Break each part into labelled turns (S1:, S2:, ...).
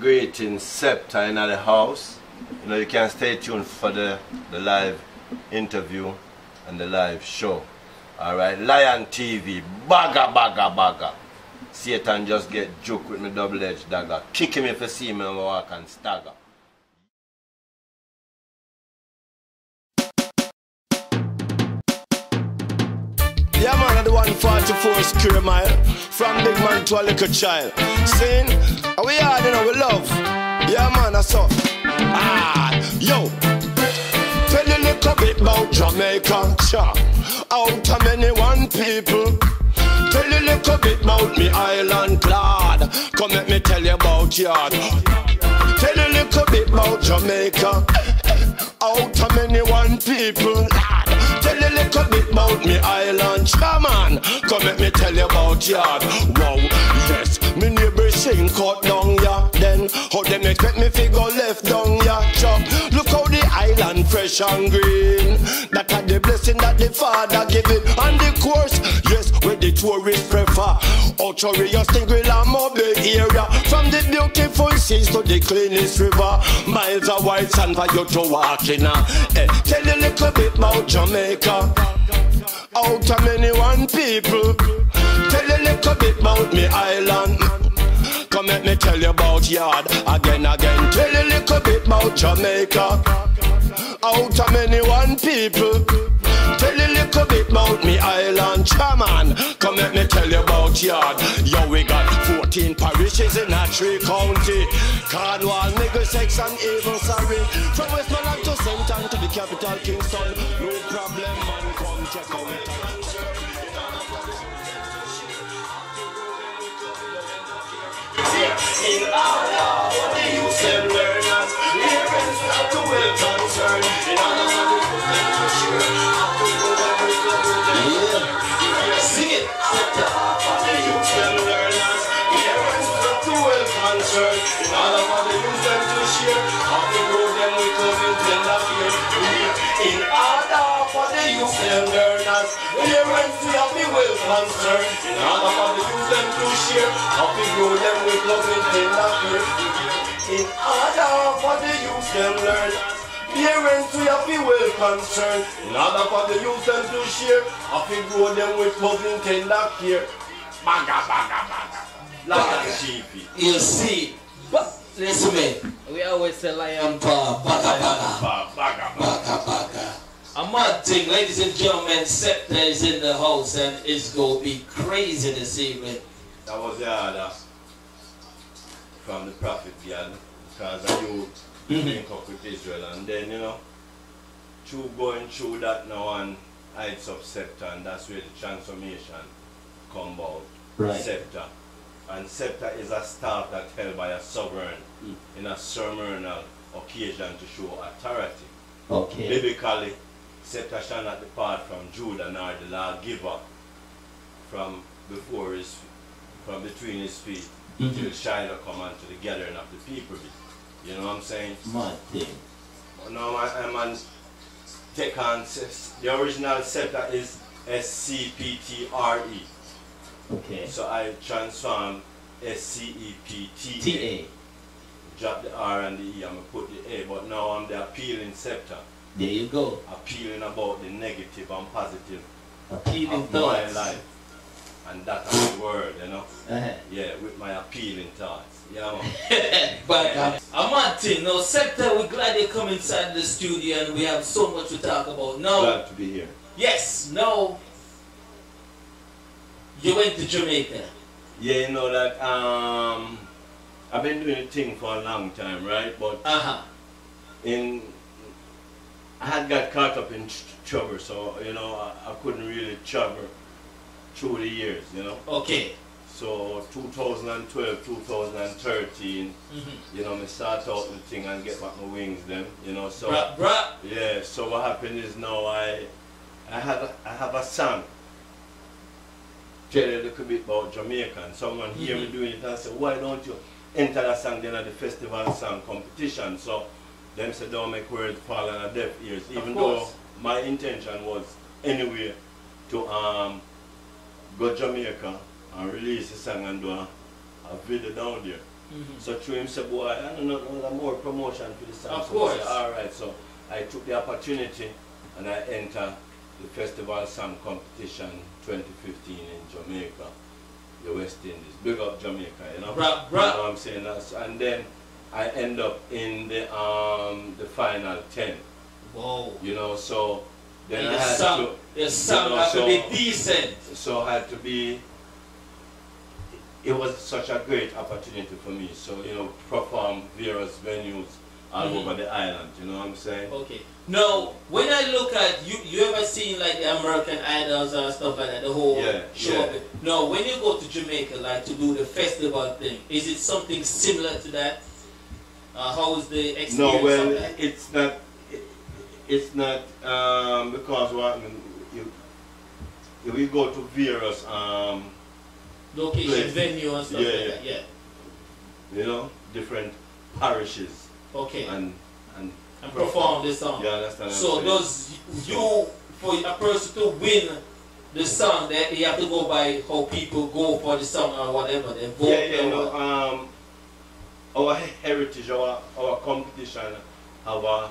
S1: Greetings, Scepta in the house. You know, you can stay tuned for the, the live interview and the live show. Alright, Lion TV, bagga, bagga, bagga. Satan just get juke with me double-edged dagger. Kick him if you see me and walk and stagger. The 144 square mile From big man to a little child. Sing, we are, you know, we love? Yeah man, I saw. Ah, yo. Tell you a little bit about Jamaica Cha. Out of many one people. Tell you a little bit about me island clad Come let me tell you about yard. Tell you a little bit about Jamaica. Out of many one people. You a bit about me island. Shaman Come let me tell you about yard. Wow, yes, me neighbor sing cut down ya. Then how them expect me fi go left down ya. Chop Look how the island fresh and green. That are the blessing that the father give it. And the course, tourists prefer. Ultra-rious Stingray and Mobile area. From the beautiful seas to the cleanest river. Miles of white sand for you to walk in uh. eh, Tell a little bit about Jamaica. Out of many one people. Tell a little bit about me island. Come let me tell you about yard Again, again. Tell a little bit about Jamaica. Out of many one people You a bit about me island Chairman, come let me tell you about yard. Yo, we got 14 parishes in a three county. Cornwall, Middlesex and even Surrey. From Westmoreland to St. Ann to the capital Kingston. No problem, man, come check out in order for the youth and learners. Parents have to well concerned in order for the youth and in order for the youth and to share. Have to go them with love and tender fear. In order for the youth and learners. Parents have to well concerned in order for the youth and to share. Have to grow them with love and tender fear. In order for the youth them learn Parents we have be well concerned In order for the youth them to share Have to grow them with love and tender care Baga, baga, baga Like a chiefy
S2: You see, but listen me.
S3: We always say lion.
S2: Ba, baga, baga,
S1: Baga, baga.
S2: A mad thing, ladies and gentlemen, Scepta is in the house and it's gonna be crazy this evening.
S1: That was the order from the prophet God because I you mm-hmm. link up with Israel and then you know through going through that now and heights of scepter and that's where the transformation come about
S2: Right.
S1: scepter and scepter is a staff that held by a sovereign in a ceremonial occasion to show authority
S2: Okay.
S1: Biblically, scepter shall not depart from Judah, nor the lawgiver from before his, from between his feet,
S2: Mhm.
S1: till Shiloh come unto the gathering of the people. You know what I'm saying?
S2: Mad thing.
S1: But now I, I'm on take on the original scepter is S C P T R E.
S2: Okay.
S1: So I transform S C E P T A.
S2: T-A.
S1: Drop the R and the E, I'm gonna put the A, but now I'm the appealing scepter.
S2: There you go.
S1: appealing about the negative and positive
S2: Appealing
S1: of my
S2: thoughts.
S1: life. And that is the word, you know?
S2: Uh-huh.
S1: Yeah, with my appealing thoughts. Yeah, man.
S2: but uh, a mad thing. Now, Scepta, we're glad you come inside the studio and we have so much to talk about. Now,
S1: Glad to be here.
S2: yes, now, you went to Jamaica.
S1: Yeah, you know that um I've been doing the thing for a long time, right? But
S2: Uh-huh.
S1: in I had got caught up in trouble, so you know I, I couldn't really travel through the years, you know.
S2: Okay.
S1: So 2012, 2013,
S2: Mm-hmm.
S1: you know, me start out the thing and get back my wings, then, you know. So
S2: Bruh, bruh.
S1: Yeah, so what happened is now I I have a, I have a song. Tell you a little bit about Jamaica and someone hear me
S2: Mhm.
S1: doing it and say, why don't you enter that song then at the festival song competition? So them say don't make words fall on a deaf ears. Even though my intention was anyway to um go Jamaica and release the song and do a, a video down there. Mm-hmm. So through him said, boy, I don't know, more promotion for the song.
S2: Of
S1: so
S2: course.
S1: Said, All right, so I took the opportunity and I enter the Festival Song Competition 2015 in Jamaica, the West Indies. Big up Jamaica, you know.
S2: Bra, bra.
S1: You know what I'm saying? That's, and then I end up in the um the final 10.
S2: Whoa.
S1: You know, so then
S2: And
S1: I had
S2: song,
S1: to
S2: the song
S1: know,
S2: has to be decent.
S1: so I had to be it was such a great opportunity for me so you know perform various venues all
S2: Mhm.
S1: over the island you know what i'm saying
S2: Okay. Now, when I look at you, you ever seen like the American Idols and stuff like that, the whole
S1: Yeah,
S2: show
S1: yeah.
S2: Now, when you go to Jamaica, like to do the festival thing, is it something similar to that? Uh, how is the experience?
S1: no well it's not it, it's not um because what you, you we go to various um
S2: location,
S1: place.
S2: venue, and stuff
S1: Yeah,
S2: like that. Yeah.
S1: you know different parishes
S2: Okay. And,
S1: and and
S2: perform the song.
S1: understand what
S2: So does you for a person to win the song that you have to go by how people go for the song or whatever they vote
S1: Yeah, yeah, no, um, our heritage, our our competition have a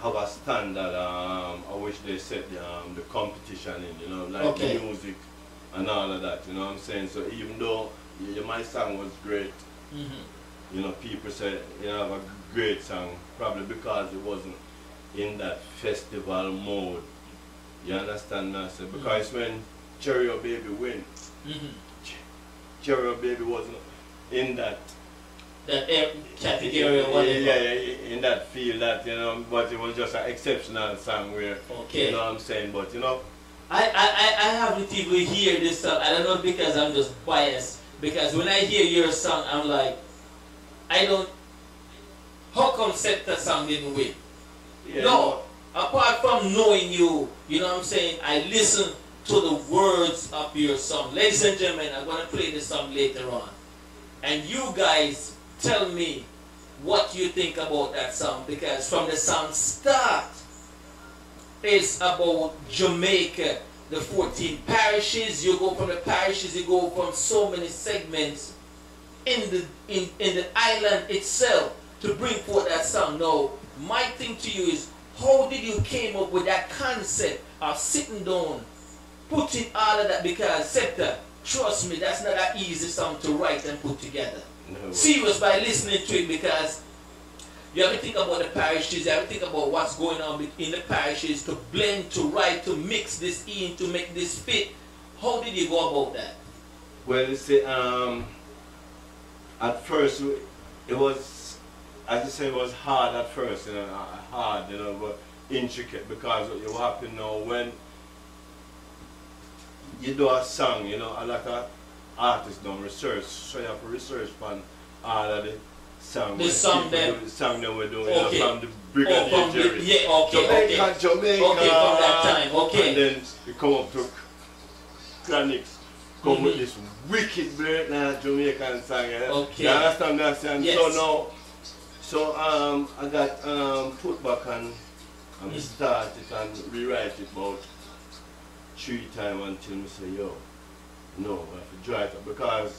S1: have a standard um, I wish they set the um, the competition in, you know, like
S2: Okay.
S1: the music and all of that, you know what I'm saying? So even though yeah, my song was great,
S2: Mhm.
S1: you know, people said you have a great song, probably because it wasn't in that festival mode. You understand me? Said, because when Cherry Baby win,
S2: Mhm.
S1: Cherry O Baby wasn't in that
S2: That air category or
S1: yeah,
S2: whatever.
S1: yeah, yeah, in that field that, you know, but it was just an exceptional song where,
S2: Okay.
S1: you know what I'm saying, but you know,
S2: I, I, I I have to even hear this song. I don't know because I'm just biased. Because when I hear your song, I'm like, I don't. How come Scepta song didn't win?
S1: yeah,
S2: No, apart from knowing you, you know what I'm saying, I listen to the words of your song. Ladies and gentlemen, I'm going to play this song later on. And you guys tell me what you think about that song because from the song start, it's about Jamaica, the 14 parishes. You go from the parishes, you go from so many segments in the in, in the island itself to bring forth that song. Now, my thing to you is how did you came up with that concept of sitting down, putting all of that because Scepta, trust me, that's not an easy song to write and put together.
S1: no,
S2: Serious by listening to it because you have to think about the parishes, you have to think about what's going on in the parishes to blend, to write, to mix this in, to make this fit. How did you go about that?
S1: Well, you see, um, at first it was, as you say, it was hard at first, you know, uh, hard, you know, but intricate because you happen now when you do a song, you know, a lot of artists don't research, so you have to research on all of the song.
S2: The song that-
S1: the song that we're doing,
S2: Okay.
S1: you know, from the
S2: Oh,
S1: Brigadier
S2: from the, yeah, okay,
S1: Jamaica,
S2: okay.
S1: Jamaica.
S2: Okay, from that time, okay.
S1: And then you come up to Chronixx, come with
S2: Mhm.
S1: this wicked black now Jamaican song. Yeah?
S2: Okay.
S1: You understand that? saying?
S2: Yes.
S1: So now, so um, I got um, put back and and
S2: Mhm.
S1: start it and rewrite it about three times until me say, yo, no, I have to draw it because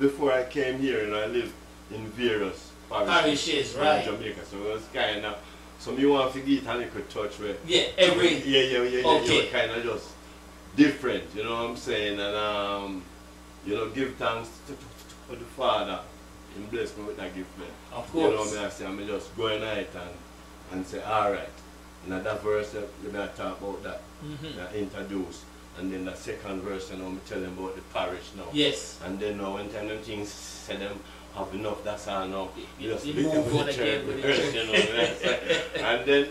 S1: before I came here and I lived in various
S2: Parishes,
S1: in
S2: right.
S1: Jamaica, so it was kind of, so me want to give it a little touch where
S2: Yeah, every,
S1: yeah, yeah, yeah, yeah,
S2: Okay.
S1: you're kind of just different, you know what I'm saying? And, um, you know, give thanks to, to, to the Father. He bless me with that gift, man.
S2: of course.
S1: You know what I say? I'm just going at it and, and say, all right. And that verse, you know, talk about that,
S2: Mhm.
S1: that introduce. And then the second verse, you know, me tell them about the parish now.
S2: Yes.
S1: And then now, when time them things say them have enough, that's all now. You just
S2: You move on
S1: the
S2: again
S1: church,
S2: with the
S1: the
S2: church.
S1: you know I'm saying? And then,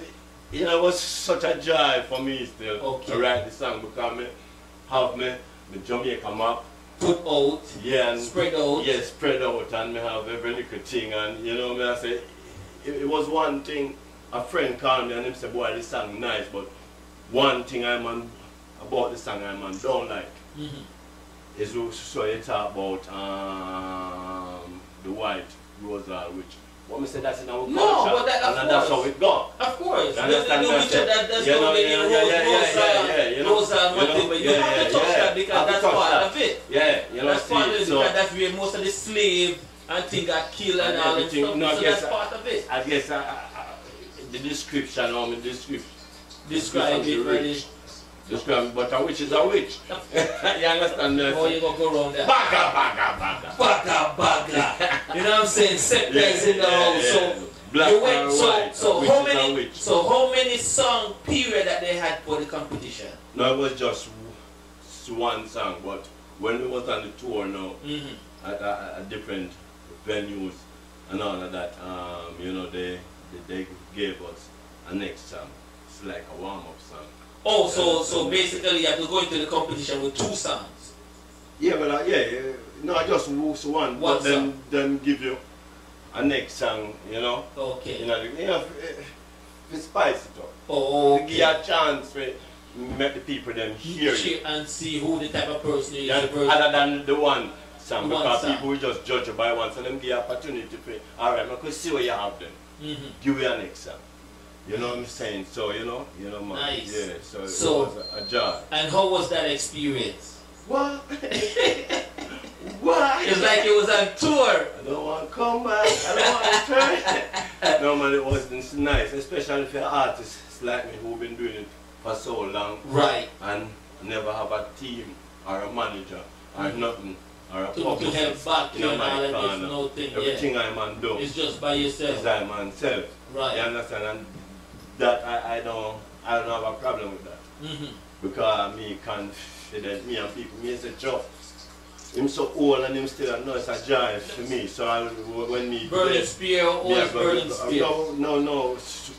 S1: you know, it was such a joy for me still
S2: Okay.
S1: to write the song because me have me, me Jamaica map,
S2: Put out,
S1: yeah, and
S2: spread out.
S1: yeah, spread out and me have every little thing and you know me I say it, it was one thing a friend called me and him said boy this song nice but one thing I'm on about the song I'm on don't like
S2: Mhm.
S1: is so you talk about um the white rose which What me say that's in our
S2: No, but that- of
S1: and that's how
S2: course.
S1: it go.
S2: Of course.
S1: You understand
S2: the
S1: that,
S2: that that's
S1: You know,
S2: to
S1: yeah,
S2: Rose,
S1: yeah, yeah,
S2: Rose,
S1: yeah, yeah, you know,
S2: Rose and
S1: you
S2: one
S1: know,
S2: thing, but you
S1: yeah,
S2: have to
S1: yeah,
S2: touch
S1: yeah.
S2: that because
S1: Have
S2: that's part
S1: that.
S2: of it.
S1: Yeah, you know,
S2: That's
S1: see,
S2: part of it
S1: so
S2: because that's where most of the slave and thing got killed and,
S1: And
S2: all
S1: everything.
S2: stuff.
S1: No, I
S2: so
S1: guess
S2: that's part of it.
S1: I guess I, I, I, the description, or the description.
S2: Describe it,
S1: Describe, but a witch is a witch. you understand? that?
S2: How you gonna go?
S1: Baga, baga, baga.
S2: Baga, baga. You know what I'm saying? Scepta is in the
S1: yeah,
S2: house.
S1: yeah.
S2: So
S1: Black
S2: you went, so
S1: white,
S2: so how many so how many song period that they had for the competition?
S1: No, it was just one song, but when we was on the tour now,
S2: Mm-hmm.
S1: at, at, at different venues and all of that, um, you know, they, they, they gave us a next song. It's like a warm-up song.
S2: Oh, so so basically you have to go into the competition with two songs.
S1: Yeah, but uh, yeah, yeah, no, I just was one,
S2: One
S1: but then then give you a next song, you know,
S2: Okay.
S1: you know, you know, if, if spice it up,
S2: Oh, okay.
S1: give you a chance to make the people them hear you.
S2: And see who the type of person is.
S1: Yeah,
S2: the person.
S1: other than the one song,
S2: One
S1: because
S2: song.
S1: people will just judge you by one, so them give you opportunity to all right, I could see what you have then.
S2: Mhm.
S1: give you an exam. You know what I'm saying? So you know, you know, man.
S2: Nice.
S1: Yeah. So,
S2: So-
S1: it was a, a job.
S2: And how was that experience?
S1: What? what?
S2: It's like it was on tour.
S1: I don't want to come back. I don't want to turn. no man, it was it's nice, especially for artists like me who've been doing it for so long
S2: Right.
S1: and never have a team or a manager or
S2: Mhm.
S1: nothing or a
S2: To, to help back you and
S1: my.
S2: It's
S1: corner.
S2: no thing. Yeah.
S1: Everything I man do
S2: It's just by yourself.
S1: I myself.
S2: Right.
S1: You understand? And that I, I don't I don't have a problem with that.
S2: hmm
S1: Because me confident, me and people, me say, Joe, him so old and him still know it's a joy for me. So I, when me
S2: Burning
S1: play-
S2: spear,
S1: me I
S2: always
S1: go-
S2: burning
S1: go-
S2: spear.
S1: No, no, no.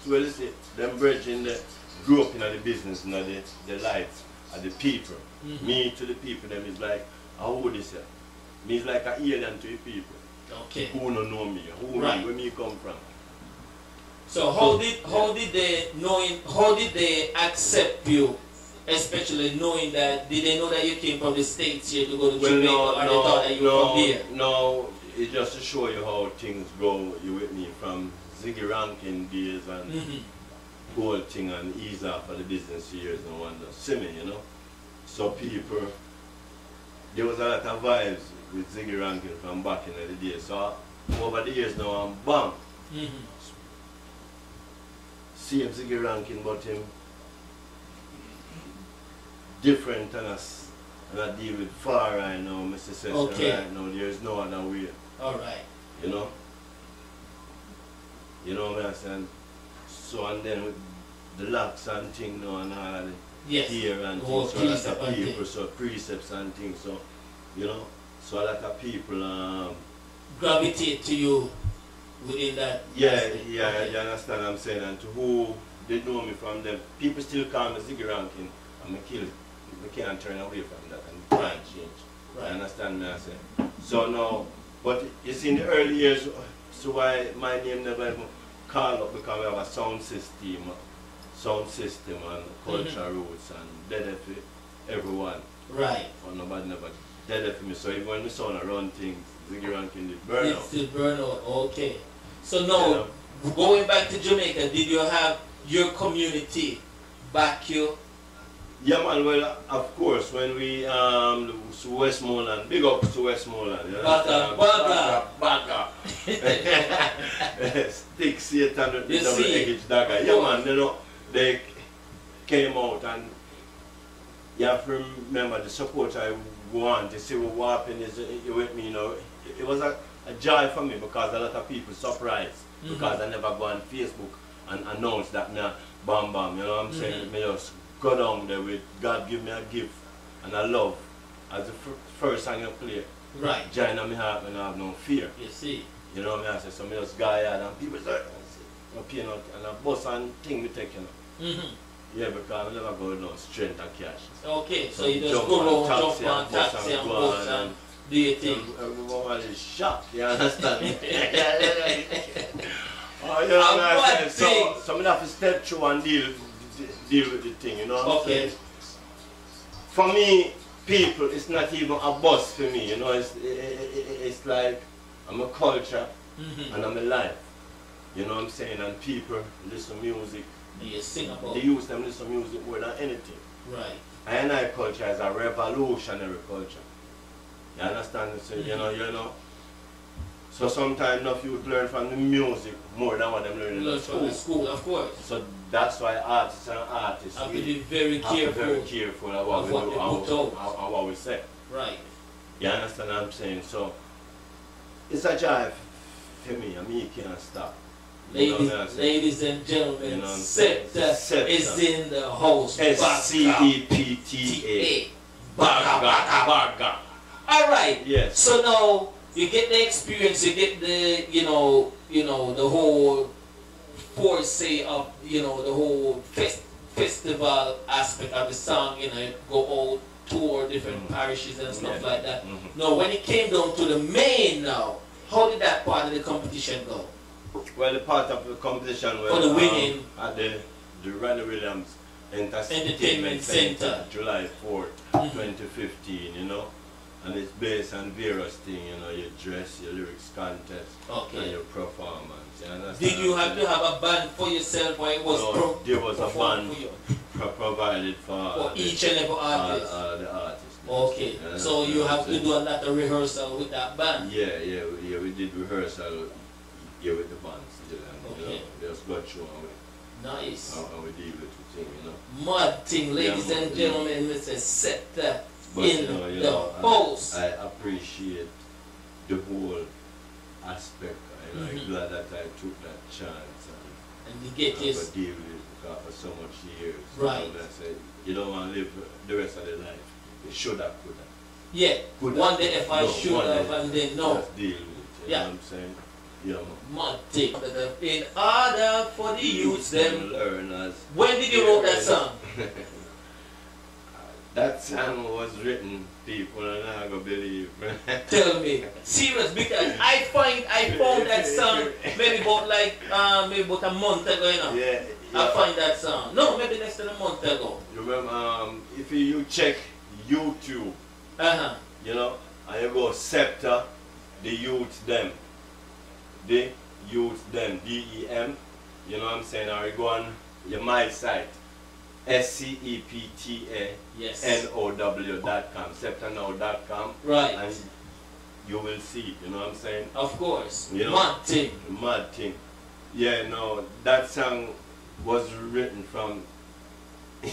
S1: Well, you see, them bridging the grew up in the business, you know, the, the lights and the people.
S2: Mhm.
S1: Me to the people, them is like, how would you say? Me is like an alien to the people.
S2: Okay.
S1: Who don't know me? Who
S2: Right.
S1: me? Where me come from?
S2: So how did how did they knowing how did they accept you, especially knowing that did they know that you came from the states here to go to
S1: Well,
S2: Jamaica,
S1: no,
S2: or they
S1: no,
S2: thought that you were
S1: no,
S2: from here?
S1: no. It's just to show you how things go. You with me from Ziggy Rankin days and
S2: hmm
S1: whole thing and ease off of the business years and wonder. See me, you know. So people, there was a lot of vibes with Ziggy Rankin from back in the day. So over the years now, I'm bam.
S2: hmm
S1: Same Ziggy Rankin, but him different than us. And I deal with far right now, Mr. Session
S2: Okay.
S1: right now. There's no other way.
S2: All right.
S1: you know. You know what I'm saying? So and then with the locks and thing now and all the
S2: Yes.
S1: here and things, so a lot of people, so precepts and things, so you know, so a lot of people um
S2: Gravitate to you within that.
S1: yeah,
S2: aspect.
S1: yeah,
S2: Okay.
S1: you understand what I'm saying, and to who they know me from them, people still call me Ziggy Rankin, and I kill it. I can't turn away from that and can't
S2: Right.
S1: change. You understand me I say? So now, but it's in the early years, so why my name never even called up because we have a sound system, sound system and mm-hmm. culture roots and dead for everyone.
S2: Right.
S1: But nobody never dead for me. So even when the sound around things, Ziggy Rankin did burn
S2: It's
S1: out.
S2: still burn out. Okay. So now, going back to Jamaica, did you have your community back you?
S1: Yeah man, well of course when we um Westmoreland, big up to Westmoreland. You
S2: Baka,
S1: understand?
S2: baka.
S1: baka. Stick Satan with
S2: You
S1: the double edged dagger. Yeah man, you know, they came out and you have to remember the support I want to see what happened is with me, you know. It, it was a, a joy for me because a lot of people surprised
S2: Mhm.
S1: because I never go on Facebook and announce that me a bam bam, you know what I'm saying?
S2: Mhm.
S1: Me just go down there with God give me a gift and I love as the fir- first song you play.
S2: Right.
S1: Join on my heart when I have no fear.
S2: You see.
S1: You know what I'm saying? So me just go ahead and people say, I'm paying out and a bus and thing we take, you know.
S2: hmm
S1: Yeah, because I never go down strength and cash.
S2: Okay, so
S1: So
S2: you just go
S1: on
S2: around, jump on
S1: and
S2: taxi
S1: and
S2: and bus
S1: on
S2: and do your thing.
S1: Everyone is shocked, you understand? oh, you know
S2: And
S1: what I'm
S2: thing?
S1: So, so me have to step through and deal, deal with the thing, you know what I'm
S2: Okay.
S1: saying? For me, people, it's not even a boss for me, you know, it's, it, it, it's like, I'm a culture
S2: hmm
S1: and I'm a life. You know what I'm saying? And people listen to
S2: music. You sing about
S1: They use them listen to music more than anything.
S2: right.
S1: And I culture is a revolutionary culture. You understand? So, you know, you know. So sometimes enough you learn from the music more than what them learn in the
S2: from
S1: school.
S2: the school, of course.
S1: So that's why artists and artists
S2: Have to be very
S1: have to be
S2: careful.
S1: very careful of what
S2: of
S1: we
S2: what
S1: do
S2: they
S1: and,
S2: put out.
S1: and- and what we say.
S2: Right.
S1: You understand what I'm saying? So it's a jive for me. I mean, you can't stop. You know
S2: Ladies,
S1: what
S2: ladies and gentlemen,
S1: You know what I'm?
S2: Scepta
S1: Scepta.
S2: is in the house.
S1: S C E P T A.
S2: Baga, baga,
S1: Baga.
S2: All right.
S1: Yes.
S2: So now you get the experience, you get the, you know, you know, the whole force of, you know, the whole fest, festival aspect of the song. You know, you go out tour different
S1: Mhm.
S2: parishes and stuff
S1: Yeah.
S2: like that.
S1: Mhm.
S2: Now, when it came down to the main now, how did that part of the competition go?
S1: Well, the part of the competition was
S2: For the winning.
S1: at the the Ranny Williams
S2: Entertainment
S1: Entertainment
S2: Center.
S1: Center, July 4th,
S2: Mhm.
S1: 2015. You know, and it's based on various things. You know, your dress, your lyrics contest, and
S2: Okay.
S1: your performance. You
S2: Did you have to have a band for yourself or it was
S1: No,
S2: pro-
S1: there was a band
S2: for you?
S1: pro- provided for
S2: For
S1: the-
S2: each and every artist?
S1: all the artists.
S2: Okay,
S1: You
S2: so you have to do a lot of rehearsal with that band.
S1: Yeah, yeah, we- yeah. We did rehearsal yeah with the bands. Yeah, and, you
S2: Okay.
S1: know, just go through and we,
S2: Nice.
S1: and, and we deal with the thing, you know.
S2: Mud thing, ladies
S1: Yeah,
S2: and gentlemen, Mr. Scepta
S1: But
S2: in
S1: you know, you
S2: the
S1: know,
S2: house.
S1: I, I appreciate the whole aspect. You know,
S2: Mhm.
S1: I'm glad that I took that chance and,
S2: And you get
S1: and
S2: this.
S1: could deal with it for, so much years.
S2: Right.
S1: You know, I say, you don't want to live the rest of the life. You should have, could have.
S2: Yeah,
S1: Could
S2: one
S1: have.
S2: day if I
S1: No,
S2: should have and then no.
S1: Deal with it. You
S2: Yeah.
S1: know what I'm saying? Yeah, man.
S2: Mud thing. In order for the youths them.
S1: learn as
S2: When did you wrote that song?
S1: that song was written, people are not gonna believe.
S2: Tell me. Serious because I find I found that song maybe about like uh, maybe about a month ago, you know.
S1: yeah,
S2: I
S1: yeah.
S2: find that song. No, maybe less than a month ago.
S1: You remember, um, if you, check YouTube,
S2: Uh-huh.
S1: you know, and you go Scepta, the youth them, the youth them, D-E-M, you know what I'm saying, or you go on your my site,
S2: Yes.
S1: S-C-E-P-T-A-N-O-W dot com, sceptanow dot com,
S2: Right.
S1: and you will see, you know what I'm saying,
S2: Of course.
S1: You know.
S2: Mad thing.
S1: mad thing. Yeah, no, that song was written from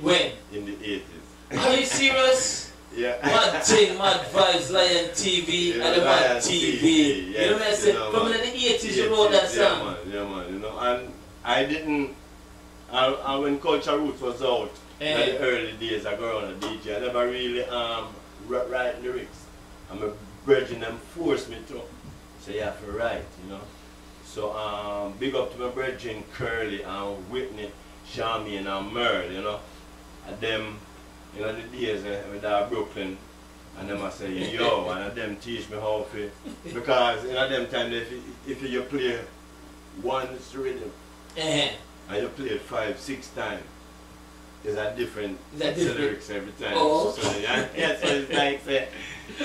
S2: When?
S1: in the 80s.
S2: Are you serious?
S1: Yeah.
S2: Mad thing, mad vibes, Lion TV,
S1: Yeah,
S2: and the Mad TV.
S1: TV,
S2: you know what I
S1: yes,
S2: said?
S1: you know,
S2: From the 80s you wrote that
S1: Yeah,
S2: song.
S1: man, yeah, man, you know, and I didn't, I, I, when Culture Roots was out, in
S2: Eh.
S1: the early days, I go on a DJ, I never really um, wr- write lyrics. And my brethren them forced me to. So you have to write, you know. So um, big up to my brethren Curly and Whitney, Shami and Merle, you know. And them, you know, the days uh, with that Brooklyn, and them I say, yo, and them teach me how to, because in them time, if you, if you play one rhythm,
S2: Eh.
S1: And you play it five, six times, it's a different
S2: Is that different?
S1: lyrics every time.
S2: Oh.
S1: So, yeah, yeah, so it's like, say,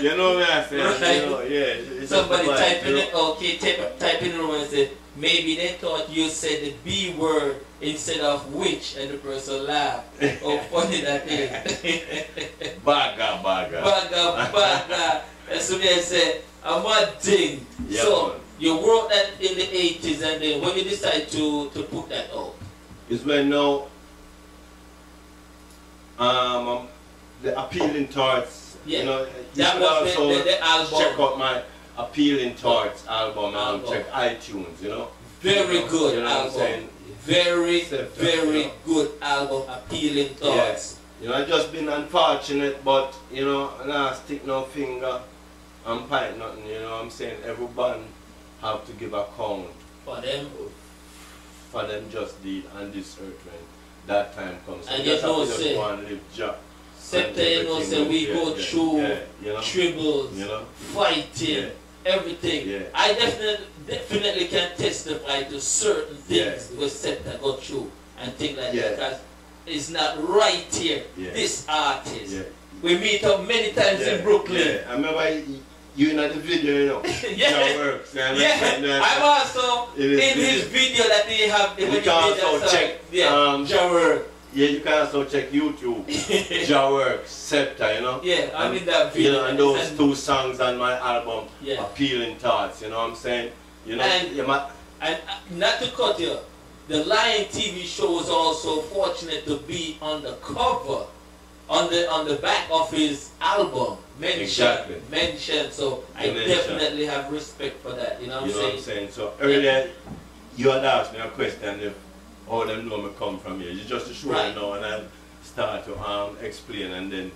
S1: you know what I'm saying?
S2: Right.
S1: You know, yeah.
S2: Somebody type in it, okay, type, type in the room and say, maybe they thought you said the B word instead of which, and the person laughed. Oh, funny that is.
S1: Baga, baga.
S2: baga, baga. And so they said, a mad thing.
S1: Yeah,
S2: so. You wrote that in the 80s, and then when you decide to, to put that out?
S1: It's when now, um, um, the appealing thoughts,
S2: Yeah.
S1: you know, you
S2: That
S1: should
S2: was
S1: also
S2: the, the album.
S1: check out my appealing thoughts album and
S2: Album.
S1: check iTunes, you know.
S2: Very
S1: You know,
S2: good
S1: you know what I'm
S2: album.
S1: saying?
S2: Very,
S1: Except that,
S2: very
S1: you know.
S2: good album, appealing thoughts.
S1: You know, I've just been unfortunate, but you know, nah stick no finger I'm point nothing. You know what I'm saying? Every band have to give account
S2: For them,
S1: for them just deed on this earth when that time comes.
S2: And
S1: just
S2: you know, say-
S1: go and live job.
S2: Scepta, you know, say we
S1: Yeah,
S2: go
S1: yeah,
S2: through
S1: yeah, you know,
S2: tribbles,
S1: you know,
S2: fighting, everything. I definitely definitely can testify to certain things
S1: Yeah.
S2: with Scepta go through and things like that. Because it's not right here. This artist. We meet up many times in Brooklyn.
S1: Yeah. I remember you know the video, you know.
S2: yeah.
S1: That works.
S2: Yeah,
S1: that?
S2: I'm also
S1: is
S2: in his
S1: video.
S2: video that they have.
S1: You can
S2: that
S1: also
S2: song.
S1: check,
S2: Yeah,
S1: um,
S2: Jah work.
S1: Yeah, you can also check YouTube. Jah Works, Scepta, you know.
S2: Yeah, I'm
S1: And,
S2: in that video.
S1: You know, and those
S2: And-
S1: two songs on my album,
S2: Yeah.
S1: Appealing Thoughts, you know what I'm saying? You know,
S2: And-
S1: you might,
S2: And uh, not to cut you, the Lion TV show was also fortunate to be on the cover, on the on the back of his album. Mention,
S1: Exactly.
S2: mention. So I
S1: mention.
S2: definitely have respect for that. You know what
S1: you
S2: I'm
S1: what I'm
S2: saying?
S1: saying? So earlier, you had asked me a question if how them know me come from here. You just to show
S2: Right.
S1: me now and I start to um explain and then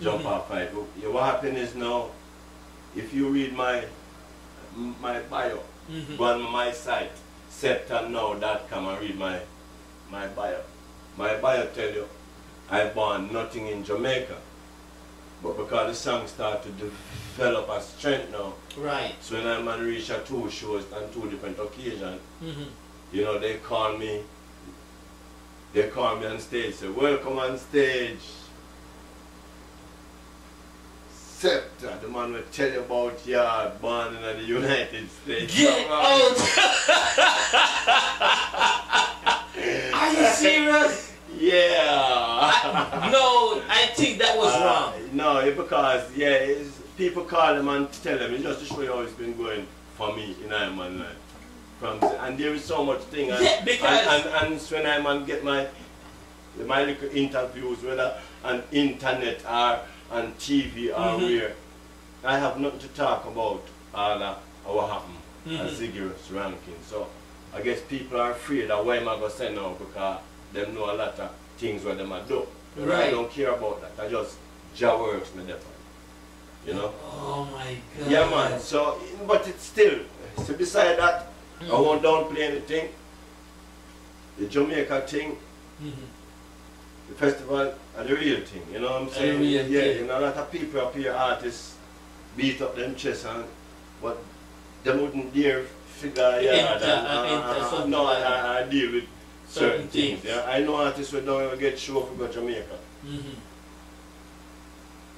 S1: jump
S2: Mhm.
S1: off right. But What happened is now, if you read my my bio,
S2: Mhm.
S1: go on my site, sceptanow.com and read my my bio. My bio tell you I born nothing in Jamaica. But because the song started to develop a strength now,
S2: Right.
S1: so when I'm on reach a two shows on two different occasions,
S2: Mhm.
S1: you know, they call me, they call me on stage, say, welcome on stage. Scepta, the man will tell you about yard born in the United States.
S2: Get out! Are you serious?
S1: Yeah.
S2: No, I think that was
S1: Uh,
S2: wrong.
S1: No, it because, yeah, people call them and tell them, it's just to show you how it's been going for me in Ironman life. From, and there is so much thing. And,
S2: Yeah, because-
S1: and, and, and when I get my my little interviews, whether on internet or on TV or
S2: Mhm.
S1: where, I have nothing to talk about all that what happened at
S2: Mhm.
S1: Ziggy's ranking. So I guess people are afraid of why am I going to say now because they know a lot of things what them are do. And I don't care about that. I just Jah works me there. You know?
S2: Oh my god.
S1: Yeah man. So but it's still so beside that I
S2: Mhm.
S1: won't downplay anything. The Jamaica thing,
S2: Mhm.
S1: the festival are the real thing, you know what I'm saying? yeah,
S2: thing.
S1: you know, a lot of people up here, artists, beat up them chests and but they wouldn't dare figure yeah,
S2: Enter-
S1: that,
S2: uh, enter
S1: uh, no. I, I deal with certain, things. Yeah, I know artists who don't get show for go Jamaica
S2: Mhm.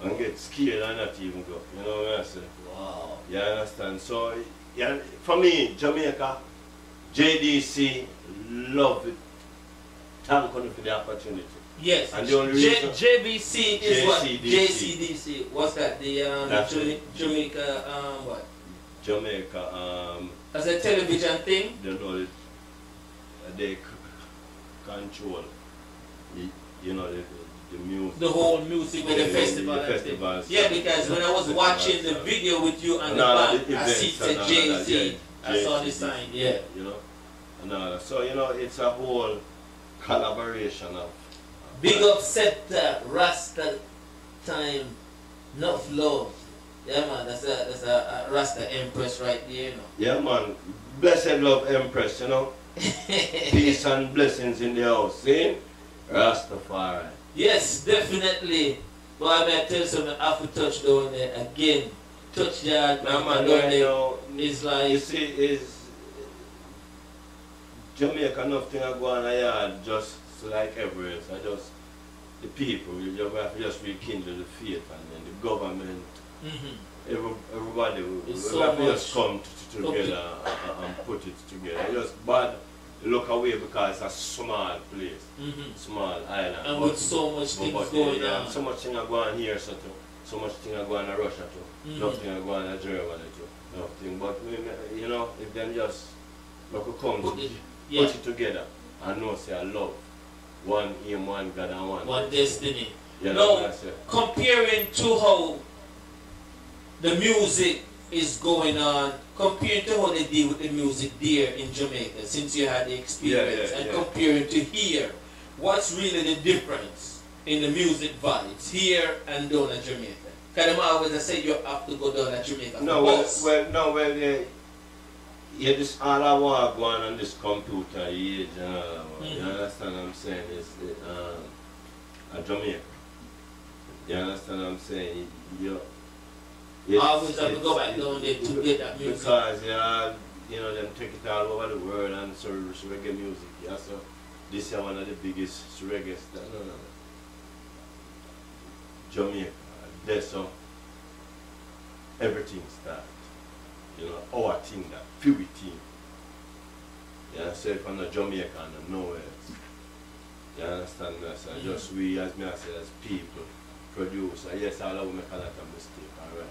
S1: and get scared and not even go. You know what I'm saying?
S2: Wow.
S1: You understand? So, yeah, for me, Jamaica, JDC, love it. Thank you for the opportunity.
S2: Yes.
S1: And the only
S2: J- JVC is what?
S1: JCDC.
S2: JCDC. What's that? The um,
S1: That's
S2: Jama- Jamaica um what?
S1: Jamaica, um,
S2: As a television thing.
S1: they know it, they control, the, you know, the, the music.
S2: The whole music with the
S1: The-
S2: festival.
S1: the
S2: and thing.
S1: festivals.
S2: Yeah, because when I was watching the video with you and
S1: and
S2: the band,
S1: the
S2: I see
S1: events
S2: it said
S1: and all that,
S2: JC.
S1: yeah,
S2: I saw the sign. Yeah.
S1: You know, and all that. So, you know, it's a whole collaboration of.
S2: Big up Scepta, Rasta time, enough love. Yeah man, that's a that's a, a Rasta Empress right there, you know.
S1: Yeah, man. Blessed love Empress, you know. Peace and blessings in the house. See? Rastafari.
S2: yes, definitely. But I may tell you something, I have to touch down there again. Touch that,
S1: Now,
S2: man,
S1: man,
S2: down
S1: you
S2: there.
S1: know,
S2: It's
S1: you see, is Jamaica nothing I go on a yard just like everywhere. I just the people, you just have to just rekindle the faith and then the government,
S2: mhm.
S1: every, everybody will will
S2: so
S1: have to just come together and, and put it together. It's just bad look away because it's a small place,
S2: Mhm.
S1: small island.
S2: and
S1: But-
S2: with so much
S1: but-
S2: things
S1: but,
S2: going
S1: yeah,
S2: on.
S1: So much thing are going here, so too. So much thing are going to Russia too.
S2: Mhm.
S1: Nothing are going to Germany too. Nothing. But we, you know, if them just look come
S2: Put
S1: to,
S2: it,
S1: put it together and know say I love one aim, one God and one.
S2: one destiny.
S1: You
S2: No.
S1: know what I say?
S2: comparing to how the music is going on, comparing to how they deal with the music there in Jamaica, since you had the experience,
S1: Yeah, yeah,
S2: and comparing to here, what's really the difference in the music vibes here and down in Jamaica? Because them always say you have to go down to Jamaica.
S1: No, well, well, no, well, yeah, yeah, this all I want to go on this computer age all that. one. You
S2: Mhm.
S1: understand what I'm saying? Is um, a Jamaica. You understand what I'm saying? You, it's-
S2: always have to go back down there to get that music.
S1: Because, yeah, you know, them take it all over the world and so reggae music. Yeah, so this is one of the biggest reggae stars. No, no, no. Jamaica. There, so everything started. You know, our thing that, Fury team. Yeah, so from the Jamaica and nowhere. You understand me? So
S2: Mhm.
S1: just we as me I say as people, producer, yes I love make a lot of mistake, alright.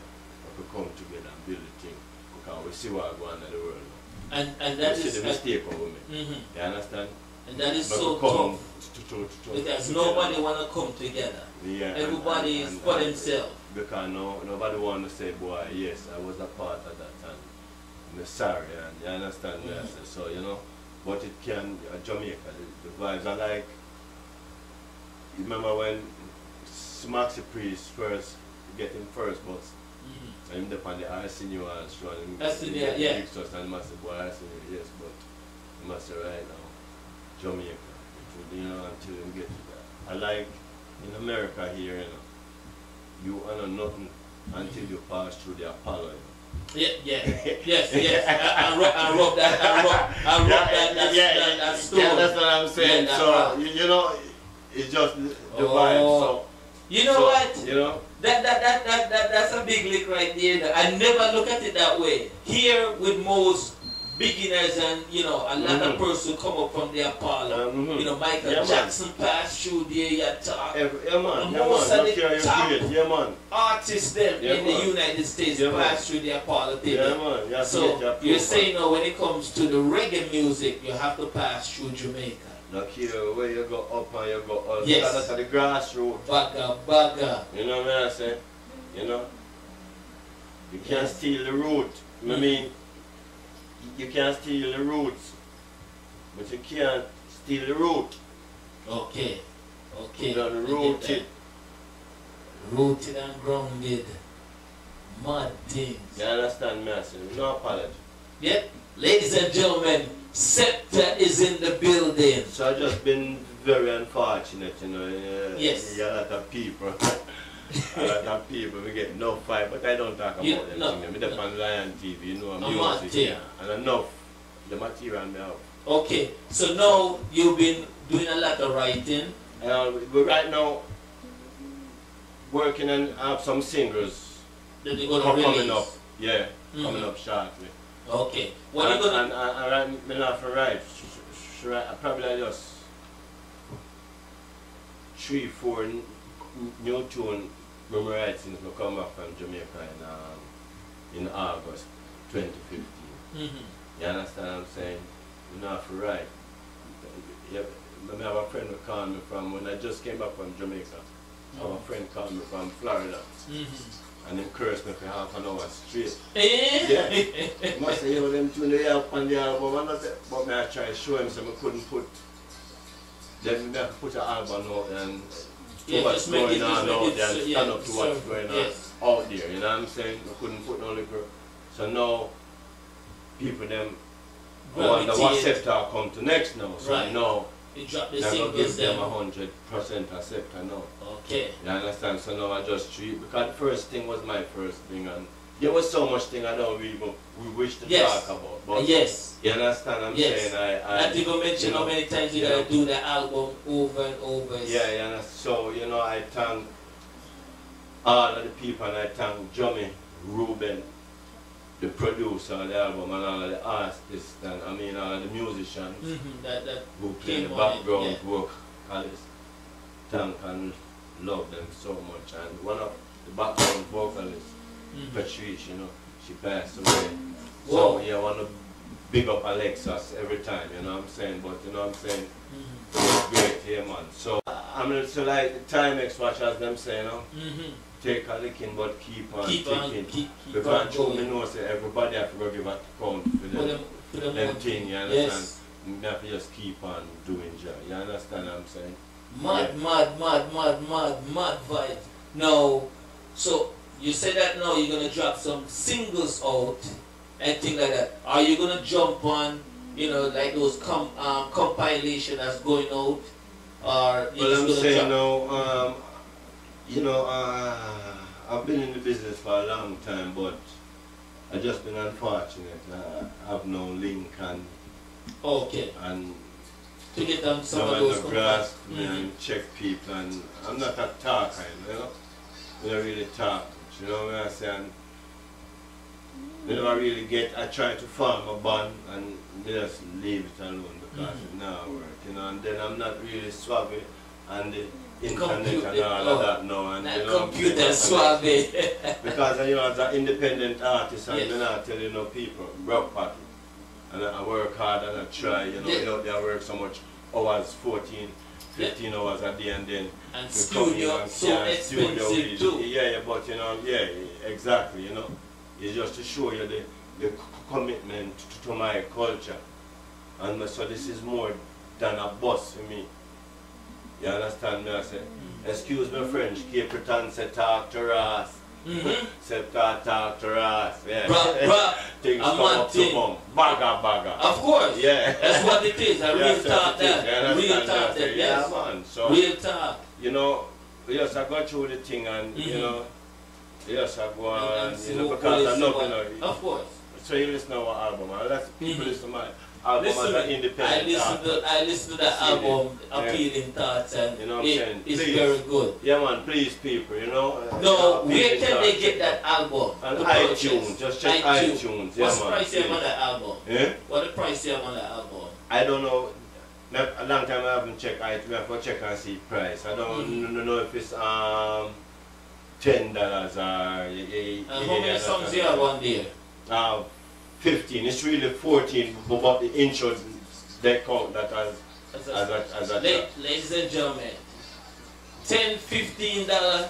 S1: But come together and build a thing. Because we see what going on in the world now.
S2: And and that
S1: we see
S2: is
S1: the mistake of women.
S2: Mhm.
S1: You understand?
S2: and that is
S1: But
S2: so tough
S1: to, to, to, to,
S2: because
S1: together.
S2: nobody wanna come together.
S1: Yeah,
S2: Everybody
S1: and-
S2: is
S1: and-
S2: for
S1: and-
S2: themselves.
S1: Because no, nobody want to say, boy, yes, I was a part of that and I'm sorry, and you understand me?
S2: Mhm.
S1: say, So, you know, but it can, uh, Jamaica, the, the vibes are like, you remember when Maxi Priest first, get him first bus, Him up on the Arsenio and show him,
S2: Arsenio, yeah.
S1: Big he must say, boy, Arsenio, yes, but say right now, Jamaica, you know, until him get to that. I like, in America here, you know, you honor nothing until you pass through the Apollo.
S2: Yeah, yeah, yes, yes. I, I, rub, I rub that, I rub, I rub that, that, that, that stone.
S1: yeah, that's what I'm saying.
S2: Yeah,
S1: so you, you know, it's just the,
S2: Oh.
S1: vibe.
S2: You know
S1: so,
S2: what?
S1: You know,
S2: That, that, that, that, that, that's a big lick right there. I never look at it that way. Here with most beginners and, you know, a lot of
S1: Mhm.
S2: person come up from the Apollo.
S1: Mhm.
S2: You know, Michael
S1: Yeah.
S2: Jackson passed through there, you talk.
S1: every, yeah man, yeah
S2: Most
S1: man,
S2: of the top-
S1: yeah man,
S2: Artists them
S1: Yeah,
S2: in the. United States
S1: Yeah, man.
S2: passed through the Apollo thing.
S1: yeah man, to
S2: So you're saying now when it comes to the reggae music, you have to pass through Jamaica.
S1: Man. Look here, where you go up and you go up,
S2: Yes.
S1: that's at the grassroots.
S2: Baga, baga.
S1: You know what I'm saying? You know? You can't
S2: Yeah.
S1: steal the root. I
S2: Mm.
S1: mean, you can't steal the roots. But you can't steal the root.
S2: Okay. Okay.
S1: You gotta
S2: I
S1: root it.
S2: Rooted and grounded. Mad things.
S1: You understand me? I say, no apology.
S2: Yep. Ladies and gentlemen, Scepta is in the building.
S1: So I've just been very unfortunate, you know. Uh,
S2: Yes.
S1: A lot of people. a lot of people we get no fight, but I don't talk about
S2: You-
S1: them
S2: no,
S1: things. I'm no. on Lion TV, you know, I'm
S2: No
S1: music.
S2: material.
S1: And enough. The material me have.
S2: Okay. So now you've been doing a lot of writing.
S1: Uh, we right now working and have some singles
S2: gonna release.
S1: coming up. Yeah,
S2: Mhm.
S1: coming up shortly.
S2: Okay. What are
S1: and,
S2: you gonna
S1: and, and, and sh- sh- sh- right, I probably just three, four new tune when write since we come back from Jamaica in um, in August 2015.
S2: Mhm.
S1: You understand what I'm saying? You know, for right. Yeah, I have a friend who called me from when I just came back from Jamaica. I have a friend called me from Florida
S2: Mhm.
S1: And him cursed me for half an hour straight.
S2: yeah.
S1: I must say, you know, them tune they have on the album, and I said, but I try to show him so I couldn't put, then I put an album out and too
S2: Yeah,
S1: much going
S2: it-
S1: on out there and stand
S2: yeah,
S1: up to what's
S2: so-
S1: going on out there, you know what I'm saying? I couldn't put no liquor. So now, people them, I wonder what Scepta come to next now. So
S2: Right.
S1: now,
S2: the
S1: I'm going give them a hundred percent accept now.
S2: Okay.
S1: You understand? So now I just treat because the first thing was my first thing and there was so much thing I don't really we wish to
S2: Yes.
S1: talk about. But
S2: yes.
S1: you understand I'm
S2: Yes.
S1: saying I, I
S2: Not even mention
S1: you know,
S2: how many times you
S1: you
S2: gotta do the album over and over.
S1: Yeah, yeah. So, you know, I thank all of the people and I thank Jummy, Ruben, the producer of the album and all of the artists and I mean all of the musicians
S2: Mhm, That that
S1: who play the
S2: on it,
S1: background
S2: yeah.
S1: work. I just thank and love them so much. And one of the background vocalists,
S2: mhm.
S1: Patrice, you know, she passed away.
S2: Whoa.
S1: So yeah, I want to big up Alexis every time, you know what I'm saying? But you know what I'm saying? It was great here, man. So I'm gonna so like the Timex watch as them say, you know,
S2: Mhm.
S1: take a licking but keep on
S2: Keep on,
S1: ticking.
S2: keep, keep
S1: because
S2: on
S1: true me know say everybody have to give a count for them,
S2: them, for them,
S1: them thing, you understand?
S2: Yes.
S1: Me have to just keep on doing job. You understand what I'm saying?
S2: Mad, mad, mad, mad, mad, mad vibe. Now, so you said that now you're gonna drop some singles out and things like that. Are you gonna jump on, you know, like those com um, compilation that's going out, or you
S1: Well, I'm
S2: gonna
S1: saying now, um, you know, uh, I've been in the business for a long time, but I just been unfortunate. Uh, I have no link and
S2: Okay,
S1: and
S2: to get on some
S1: some
S2: of those
S1: grass me
S2: Mhm.
S1: and check people and I'm not a talker, you know. I don't really talk, you know what I'm saying? me never really get, I try to form a band and just leave it alone because
S2: Mhm.
S1: it now work, you know, and then I'm not really swabby and the internet and all
S2: oh,
S1: of that now, and you know,
S2: computer suave.
S1: because you know, as an independent artist, and
S2: Yes.
S1: not tell you know people, broke party. And I work hard and I try, you know,
S2: Yeah.
S1: you know, I work so much hours, 14, 15 hours a day, and then
S2: and
S1: come here
S2: studio
S1: and
S2: so
S1: share studio
S2: expensive
S1: with-
S2: too.
S1: Yeah, yeah, but you know, yeah, exactly, you know. It's just to show you the, the commitment to, to my culture. And so this is more than a bus for me. You understand me? I say, mm. excuse me French, keep pretend say talk to us.
S2: Mm-hmm.
S1: Say talk, talk to us. Yeah.
S2: Bruh, bruh,
S1: Things
S2: a
S1: come up to
S2: thing.
S1: bum. Bagga, bagga.
S2: Of course.
S1: Yeah.
S2: That's what it is.
S1: Yeah,
S2: real
S1: so
S2: talk that.
S1: you
S2: Real talk?
S1: I
S2: that, yes.
S1: Yeah, man. So,
S2: Real talk.
S1: you know, yes, I got through the thing and,
S2: Mhm.
S1: you know, yes, I go
S2: And-
S1: on,
S2: and
S1: you know, because I know,
S2: what-
S1: you know,
S2: Of course.
S1: so you listen to our album, and that's people
S2: Mhm.
S1: listen to my album
S2: Listen,
S1: as an
S2: I
S1: independent
S2: listen to I listen to that
S1: See
S2: album,
S1: Yeah.
S2: Appealing Thoughts, and
S1: You know what I'm
S2: it-
S1: saying?
S2: it's
S1: Please.
S2: very good.
S1: Yeah, man, please, people, you know. uh,
S2: No,
S1: uh,
S2: where can they get that album?
S1: On
S2: to purchase?
S1: iTunes, just check iTunes, yeah,
S2: What's the price you have on that album? What the price you have on that album?
S1: I don't know. Not- A long time I haven't checked iTunes. I have to check and see price. I don't kn- know if it's um ten dollars or y- y-
S2: how many songs
S1: that's-
S2: you have on there?
S1: Uh, fifteen. It's really fourteen, but but the intros they count that as
S2: As
S1: as a, as a
S2: ladies and gentlemen, 10 15 dollars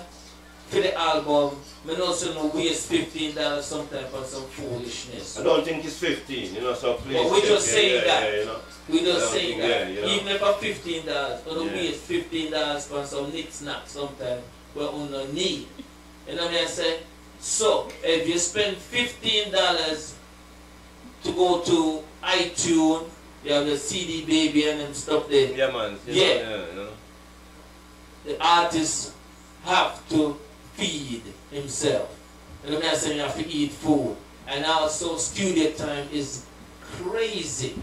S2: for the album. Me know so no waste 15 dollars sometimes for some foolishness.
S1: I don't think it's fifteen. You know, so please.
S2: But we just saying
S1: yeah,
S2: that.
S1: Yeah, you know.
S2: We just
S1: don't
S2: say
S1: think,
S2: that.
S1: yeah, you know.
S2: Even if for 15 dollars, we don't waste 15 dollars for some nick snack sometimes we on no need. You know what I say? So if you spend 15 dollars to go to iTunes, you have the CD baby and them stuff there.
S1: Yeah, man.
S2: Yeah.
S1: Know, yeah, you know.
S2: the artist have to feed himself. And I'm not saying you have to eat food. And also studio time is crazy.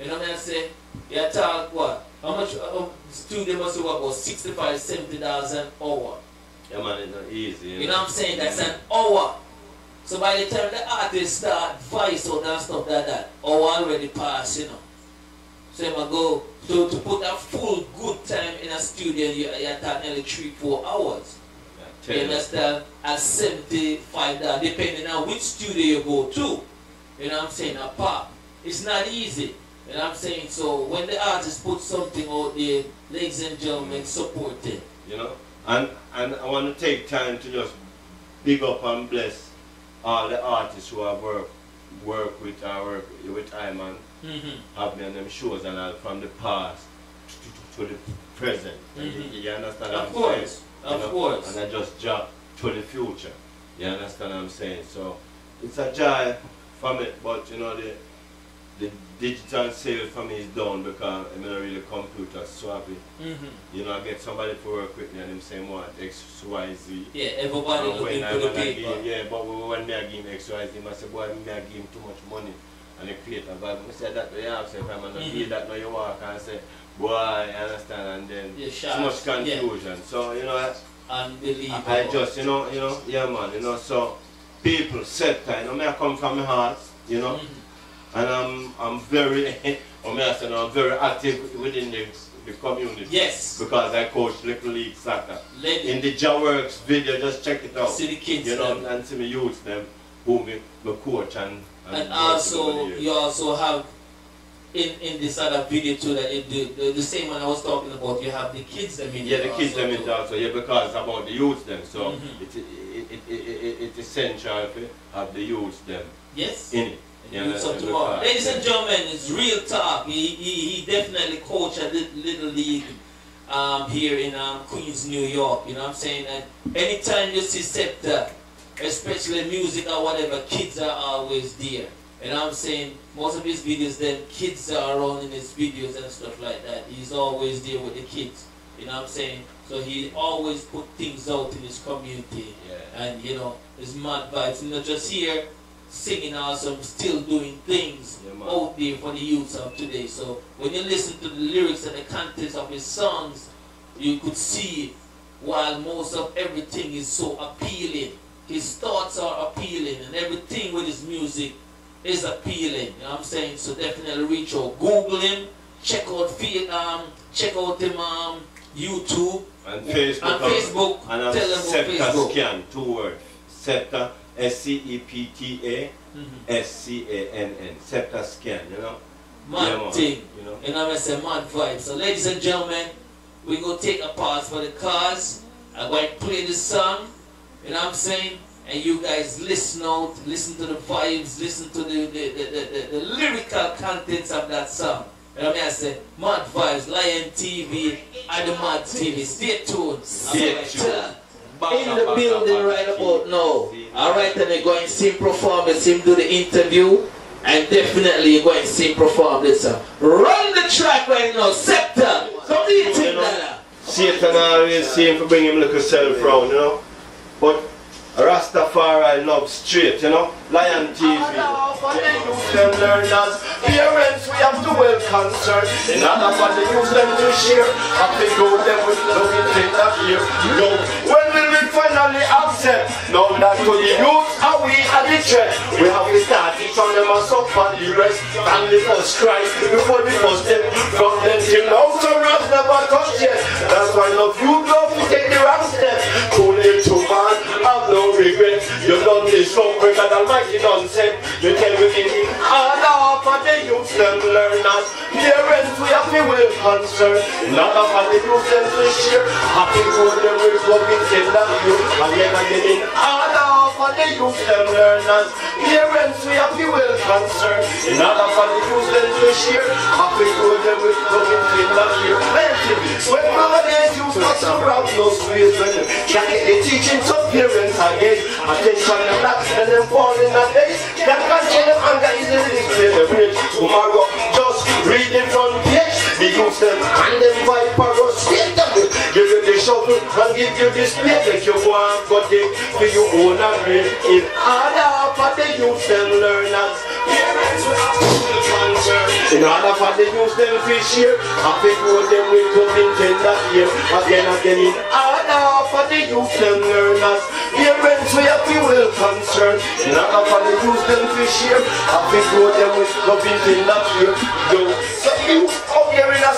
S2: You know what I'm saying? You talk what? How much uh, studio must be what about 65, 70 dollars an hour.
S1: Yeah, man. It's not easy.
S2: You know what I'm saying? That's an hour. So by the time the artist start voice out and stuff like that, hour already passed, you know. So you go to, to put a full good time in a studio, you, you talk nearly three, four hours.
S1: Yeah,
S2: You understand? At seventy-five dollars, depending on which studio you go to. You know what I'm saying? A pop. It's not easy. You know what I'm saying? So when the artist put something out there, ladies and gentlemen, support it.
S1: you know. And and I want to take time to just big up and bless all the artists who have worked work with our work with Iman,
S2: Mm-hmm.
S1: have me on them shows and all from the past to, to, to the present.
S2: Mhm.
S1: You, you understand
S2: Of
S1: what I'm
S2: course.
S1: saying?
S2: Of
S1: You know?
S2: course.
S1: And I just jump to the future. You understand what I'm saying? So it's a joy from it, but you know the the digital sale for me is down because I'm not really computer savvy.
S2: Mm-hmm.
S1: You know, I get somebody to work with me and them say what X, Y, Z.
S2: Yeah, everybody
S1: And
S2: looking for the paper.
S1: give, yeah, but when me I give him X, Y, Z, I say, boy, me I give him too much money. And they create a vibe. I say that, yeah, I say, if I'm not
S2: Mhm.
S1: do that, now you walk and say, boy, I understand, and then
S2: Yeah,
S1: so
S2: sharp.
S1: much
S2: Yeah.
S1: confusion. So, you know, I,
S2: Unbelievable.
S1: I just, you know, you know, yeah, man, you know, so people, set time, you know, me I come from my heart, you know,
S2: Mhm.
S1: And I'm, I'm very, I say I'm very active within the, the community.
S2: Yes.
S1: Because I coach Little League Soccer.
S2: Let
S1: In
S2: it
S1: the Jah Works video, just check it out.
S2: see the kids.
S1: You know,
S2: them.
S1: and see me youth them, who me, me coach and
S2: And
S1: with
S2: also,
S1: over the years.
S2: you also have in in this other video too that it, the, the the same one I was talking about. You have the kids them in
S1: Yeah, the kids
S2: also
S1: them in
S2: too.
S1: that, so yeah, because about the youth them, so
S2: Mhm.
S1: it, it, it, it, it, it's essential to have the youth them
S2: Yes.
S1: in it.
S2: Yeah, so tomorrow. Ladies and gentlemen, it's real talk. He, he, he definitely coached a Little, Little League um, here in um, Queens, New York. You know what I'm saying? And anytime you see Scepta, especially music or whatever, kids are always there. You know I'm saying? Most of his videos, then kids are around in his videos and stuff like that. He's always there with the kids. You know what I'm saying? So he always put things out in his community.
S1: Yeah.
S2: And you know, it's mad vibes. Not just here singing awesome, still doing things
S1: Yeah,
S2: out there for the youths of today. So when you listen to the lyrics and the contents of his songs, you could see while most of everything is so appealing, his thoughts are appealing and everything with his music is appealing. You know what I'm saying? So definitely reach out. Google him, check out um, check out him um, YouTube.
S1: And Facebook.
S2: And Facebook.
S1: And
S2: tell them
S1: Scepta
S2: Facebook.
S1: Scan, two words. Scepta, S-C-E-P-T-A,
S2: Mm-hmm.
S1: Scepta Scan, you know?
S2: Mad
S1: Yeah,
S2: thing.
S1: You know?
S2: You know what I'm saying? Mad vibe. So ladies and gentlemen, we go take a pause for the cars. I'm going to play the song. You know what I'm saying? And you guys listen out, listen to the vibes, listen to the, the, the, the, the, lyrical contents of that song. You know what I say, Mad Vibes, Lion TV, and the Mad TV. Stay tuned.
S1: Stay tuned.
S2: In the building right about now. Alright, and you're going to see him perform this, him do the interview. And definitely you're going to see him perform this song. Run the track right now, Scepta. Come do your thing, Dada.
S1: Satan always seem to bring him look little self round, you know? But Rastafari love straight, you know? Lion TV.
S4: them learners. Parents, we have to well concern. In order for the youth them to share, I think go them with love in things of here. Yo, when will we finally accept? Now that to the youth, are we threat? We have to start it from them and suffer the rest. And the first Christ before the first step. From them till now, so never touch yet. That's why no you love to take the wrong step. Have no regret. You done this wrong, God Almighty said. You tell me in the order for the youth them learners. Parents, we have to well concerned. In order for the youth them to share. Happy for them with loving tender you. And then again in order for the youth them learners. Parents, we have to well concerned. In order for the youth them to share. Happy for them with loving tender you. When brothers youth not around those ways when them get the teaching to parents again. Attention them that and them fall in a days. That continue anger is in this place. The rich tomorrow just read the front page. The youth them and them viper go straight them. Give you the shovel and give you the spade. Make you go and go dig for your own and. In order for the youth them learners. Parents will to. In order for the youth them fish here. I think what them with loving tender here. Again, again in order for the youth them learners. Parents we have to well concerned. In order for the youth them fish here. I think what them with loving tender here. Yo, so you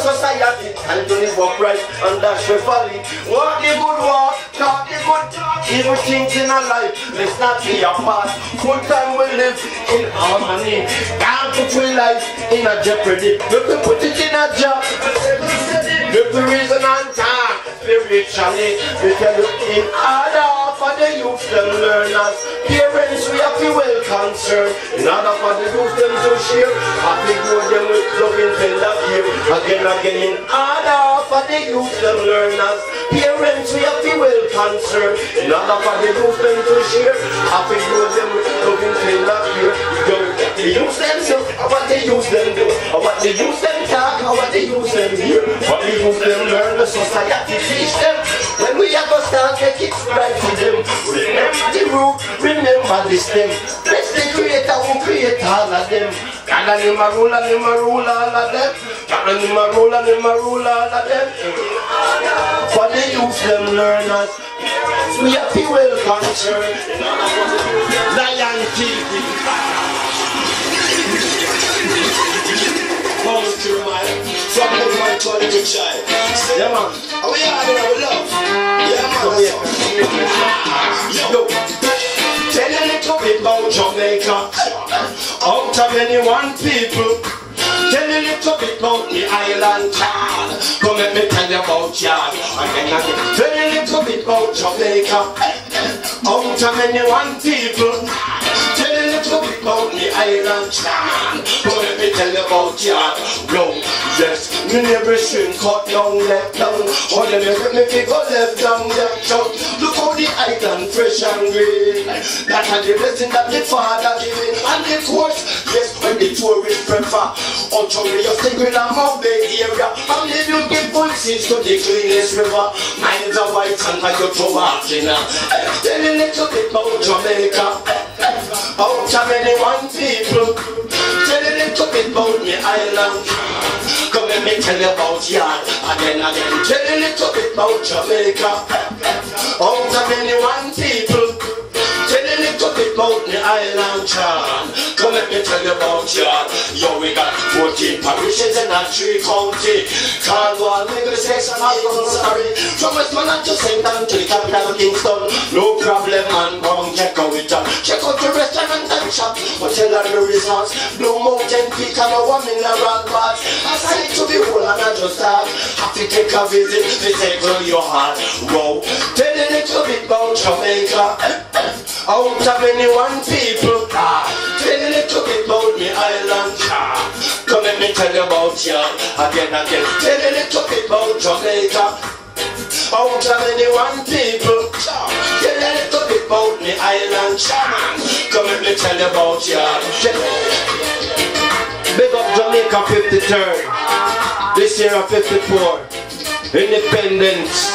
S4: society and to live upright and with folly. Walk the good walk, talk the good talk. Evil things in our life, let's not be apart. Full time we live in harmony. Can't put your life in a jeopardy. Look, we put it in a job. Look, the reason I'm time spiritually. We tell you in order for the youth them learners. Parents, we have to well concerned. In order for the youth them to share. Happy grow them with loving tender care. Again, again, in order for the youth them learners. Parents, we have to well concerned. In order for the youth them to share. Happy grow them with loving tender care. The youth them do, what the youth them do, what the youth them talk, what the youth them hear, what the youth them learn, the society teach them. When we are gonna start make it right for them. Remember the root, remember the stem. Bless the creator who create all of them. God and him a rule and him a rule all of them. God and him a rule and him a rule all of them. For the youth them learners. We have to well concerned. Lion TV. Culture man, from man to the good child. Yeah man, and we are in our love. Yeah man, that's all. Yo, tell a little bit about Jamaica. Out of anyone people. Tell a little bit about the island child. Come let me tell you about yard. Again, again. Tell a little bit about Jamaica. Out of anyone people. About the island child. Come let me tell you about yard. Yo, yes, me never swim cut down, left down. Oh, them make me go left down, left down. Look how the island fresh and green. That had the blessing that the Father giving. And the course, yes, when the tourists prefer. Until we just take with a Mobay area. If you give voices to the cleanest river. Minds are white and I go to Martina. Eh, tell a little bit about Jamaica. Eh, out of anyone people Tell a little bit about me island? Come and me tell you about yard And then again. Tell a little bit about Jamaica. Out of anyone people Tell a little bit about me island child let me tell you about ya. Yo, we got 14 parishes in a three county. Cornwall, Middlesex, and Malcolm, Surrey. From Westmoreland to St. Ann to the capital Kingston. No problem, man, come check out it. Check out the restaurant and shop. Hotel and the resorts. Blue Mountain Peak and our mineral. I say to be whole and I just have. Have to take a visit. They take your heart. Whoa. Tell a little bit about Jamaica. Out of anyone people, ah, tell tell you about ya again, again. Tell a little bit about Jamaica. Out of anyone people, tell a little bit about me island, ah. Come let me tell you about ya. Big up Jamaica 53rd. This year of 54. Independence.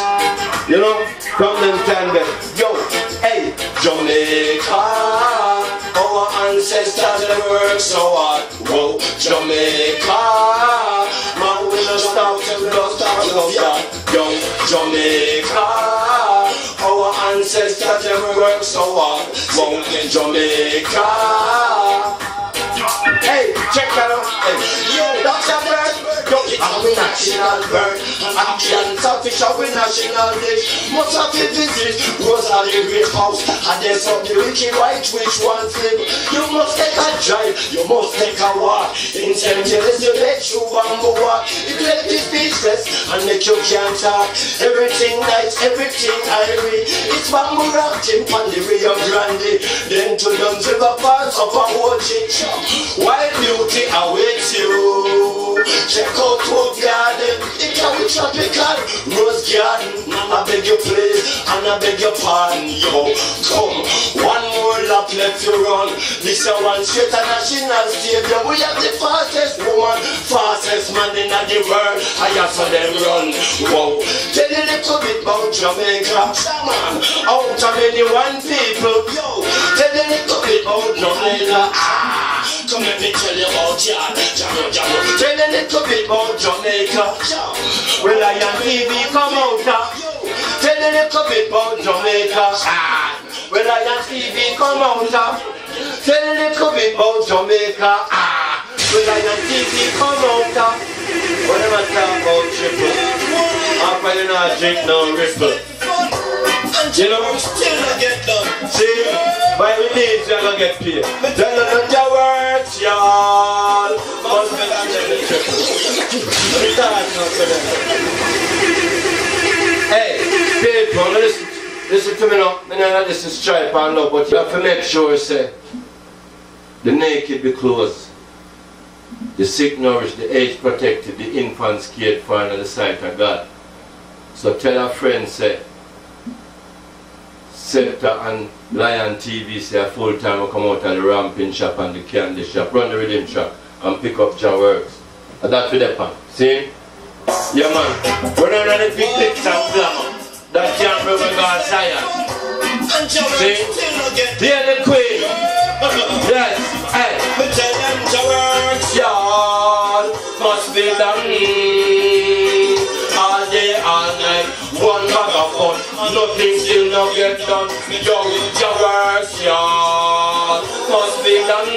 S4: You know, from them time then. Yo, hey, Jamaica. Our ancestors they work so hard. Whoa, Jamaica. Man, we no stop till blood start love that. Yo, Jamaica. Our ancestors they work so hard. Whoa, Jamaica. Bird. Our national bird Ackee and saltfish our national dish Must have to visit Rose Hall Great House And there's some the wicked white which one flip You must take a drive You must take a walk In St. James you let you bamboo walk It let you speechless And make you can't talk Everything nice, everything irie It's bamboo rock chimp on the Rio Grande Then to Dunn's River parts of a watch it Wild beauty awaits you Check out Rose Garden, can be tropical Rose Garden, I beg you please And I beg your pardon, yo Come, one more lap left to run. This is one straight national stadium We have the fastest woman Fastest man in the world I have for them run Whoa, tell a little bit about Jamaica. Man, out of anyone people? Yo, tell a little bit about Jamaica Come let me tell you about ya Jamo, jamo Tell a little bit about Jamaica. Well, I am TV come out. Tell a little bit about Jamaica. Well, I am TV come out. Tell a little bit about Jamaica. Well, I am TV come out. What am I talking about triple? After you not drink no ripple. You know, still not get done. See, by the days you're gonna get paid. Tell them be Hey, people, listen, listen to me now. I know this is stripe and love, but you have to make sure, say, the naked be clothed, the sick nourished, the aged protected, the infants cared for under the sight of God. So tell a friend, say, Scepta and Lion TV say a full time will come out of the ramping shop and the candy shop, run the rhythm shop and pick up Jah Works. And that's with that pan. See? Yeah man, we're not the big picture of glamour. That can't bring me God science. See? Hear the queen. yes. Hey. Nothing still not get done. Jah Works, y'all. Must be done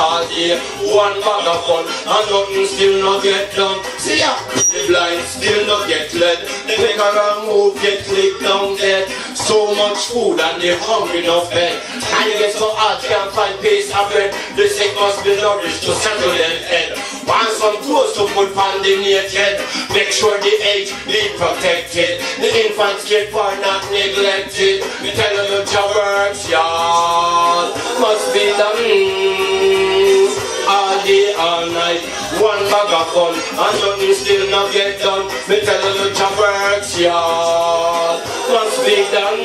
S4: all day. One bag of fun, and nothing still not get done. See ya, the blind still not get led. Make a wrong move, get clicked down dead. So much food and they hungry no fed. And you get so hard, can't find peace of bread. The sick must be nourished to settle them head. Want some clothes to put on the naked. Make sure the age be protected. The infants get far not neglected. We tell them the job works, y'all. Must be done all night. One bag of fun, and nothing still not get done. Me tell you the job works, y'all. Must be done.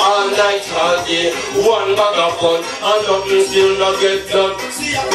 S4: All night, all day, one bag of fun, and nothing still not get done.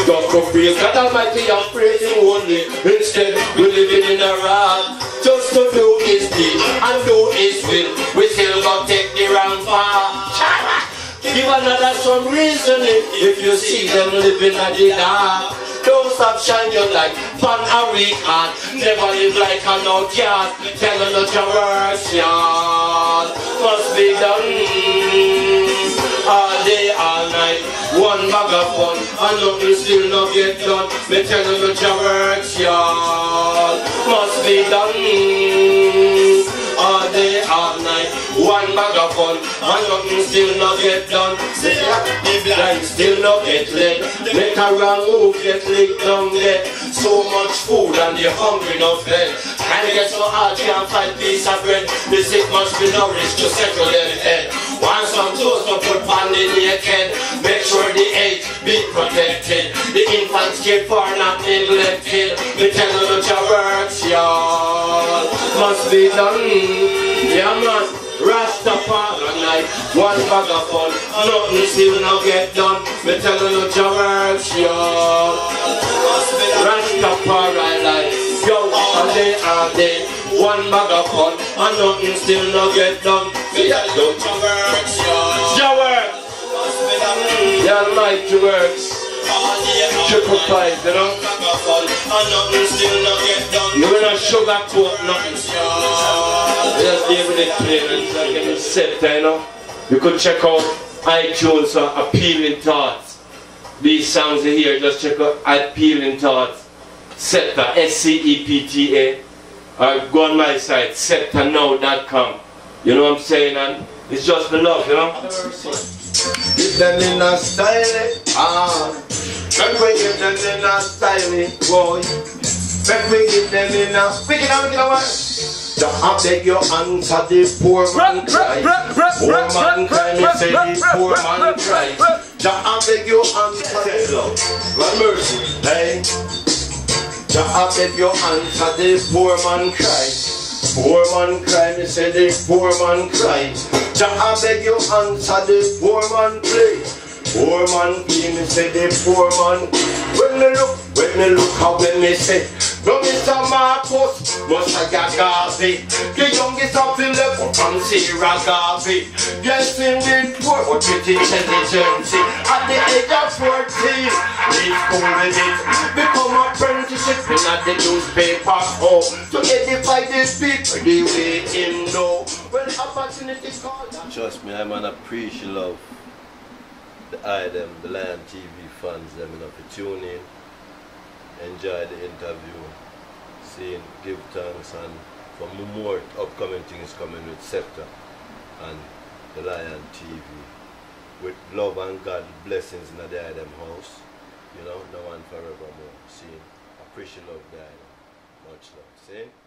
S4: Don't go praise God Almighty praise Him only. Instead, we're living in a rag. Just to do His deed and do His will, we still got take the wrong path. Give another some reasoning if you see them living at the dark. Don't stop shine your light Fun a and Never live like an outcast Tell her not your works, y'all Must be done all day, all night. One bag of fun, and nothing still not get done. Me tell you that your works, y'all, must be done. Bag of fun, and nothing still not get done. See ya, ah, the blind still not get lit. Make a wrong move, get licked down there. So much food and the hungry no fed. Can't get so hard, can't find piece of bread. The sick must be nourished to settle their head. Want some clothes to put on the naked. Make sure the age be protected. The infants keep for not neglected. Me tell you that your works, y'all, must be done. Yeah, man. Rastafari night, one bag of fun, nothing still not get done. Me tell you that your works, y'all. Rastafari life, yo, all day, all day. One bag of fun, and nothing still not get done. Me tell you your works, y'all. Your works. The Almighty works. Triple five, you know. You will not sugarcoat nothing. Just give it a clearance, so I can set you know. You could check out iTunes for Appealing Thoughts. These songs are here, just check out Appealing Thoughts. SCEPTA, S-C-E-P-T-A. Or go on my site, sceptanow.com. You know what I'm saying? And it's just the love, you know?
S1: Give them in a style, ah. Make we give them in a style, boy. Make we give them in a wicked and wicked away. The I beg you answer the poor man cry. Poor man cry, me say the poor man cry. The I beg you answer the mercy, hey. The I beg you answer the poor man cry. Poor man cry, me say the poor man cry. Jah I beg you answer the poor man play. Poor man me say the poor man. When me look, when me look how when me say, no Mr. I get Garvey. The youngest of the level from Sierra Garvey. Yes, indeed, poor, but with intelligence. At the age of 14, leave school with it. Become apprenticeship in the newspaper. Oh, to edify the people the way him know. When opportunity call,
S5: Trust me, I'm an appreciative of the item, the Lion TV fans, them you know, for tune in, enjoy the interview, seeing, give thanks, and for more upcoming things coming with Scepta and the Lion TV. With love and God blessings in the item house, you know, now and forevermore. See, appreciate love, item. Much love. See?